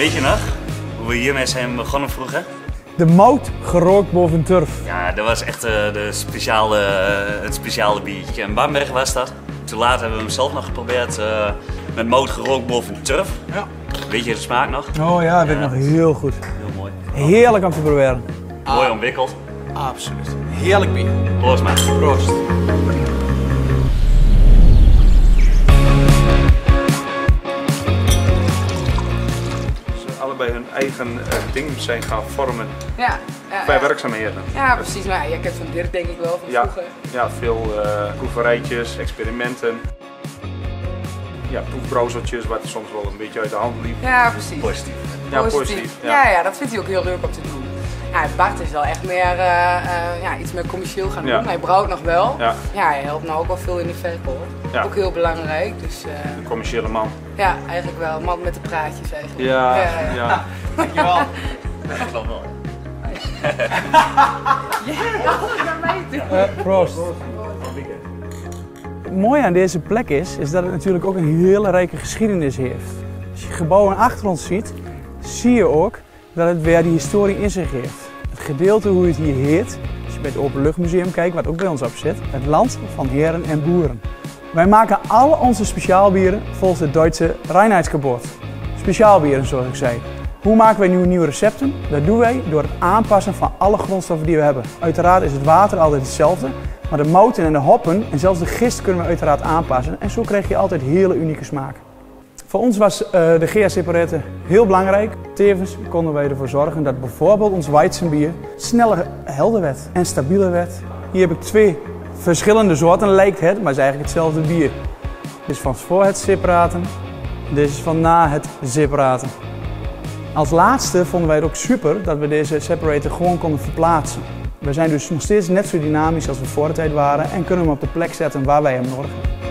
Weet je nog hoe we hiermee zijn begonnen vroeger? De mout gerookt boven turf. Ja, dat was echt eh, de speciale, eh, het speciale biertje. In Bamberg was dat. Toen later hebben we hem zelf nog geprobeerd eh, met mout gerookt boven turf. Ja. Weet je de smaak nog? Oh ja, dat weet ik nog heel goed. Heel mooi. Heerlijk om te proberen. Mooi ontwikkeld. Absoluut. Heerlijk bier. Proost man. Proost. Eigen eh, ding zijn gaan vormen Ja, ja, bij ja. werkzaamheden. ja precies. Nou, ja, jij kent van Dirk denk ik wel van Ja, vroeger. ja veel eh proeverijtjes, experimenten. Ja, proefbrowsertjes wat soms wel een beetje uit de hand liep. Ja, precies. Positief. Ja, positief. Ja. ja, dat vindt hij ook heel leuk om te doen. Ja, Bart is wel echt meer eh, eh, ja, iets meer commercieel gaan doen. Ja. Hij brouwt nog wel. Ja. Ja, hij helpt nou ook wel veel in de verkoop. Ja. Ook heel belangrijk. Dus eh, Een commerciële man. ja, eigenlijk wel. Man met de praatjes eigenlijk. Ja, ja. ja. Dankjewel. Dat klopt wel. Eh, proost. Het mooie aan deze plek is, is dat het natuurlijk ook een hele rijke geschiedenis heeft. Als je gebouwen achter ons ziet, zie je ook dat het weer die historie in zich heeft. Het gedeelte hoe het hier heet, als je bij het Openluchtmuseum kijkt, wat ook bij ons op zit, het land van heren en boeren. Wij maken al onze speciaalbieren volgens het Duitse Reinheitsgebot. Speciaalbieren zoals ik zei. Hoe maken wij nu nieuwe recepten? Dat doen wij door het aanpassen van alle grondstoffen die we hebben. Uiteraard is het water altijd hetzelfde, maar de mouten en de hoppen en zelfs de gist kunnen we uiteraard aanpassen. En zo krijg je altijd hele unieke smaak. Voor ons was eh, de GA-separette heel belangrijk. Tevens konden wij ervoor zorgen dat bijvoorbeeld ons Weizenbier sneller helder werd en stabieler werd. Hier heb ik twee verschillende soorten, lijkt het, maar is eigenlijk hetzelfde bier. Dit is van voor het separaten, dit is van na het separaten. Als laatste vonden wij het ook super dat we deze separator gewoon konden verplaatsen. We zijn dus nog steeds net zo dynamisch als we voor de tijd waren en kunnen hem op de plek zetten waar wij hem nodig hebben.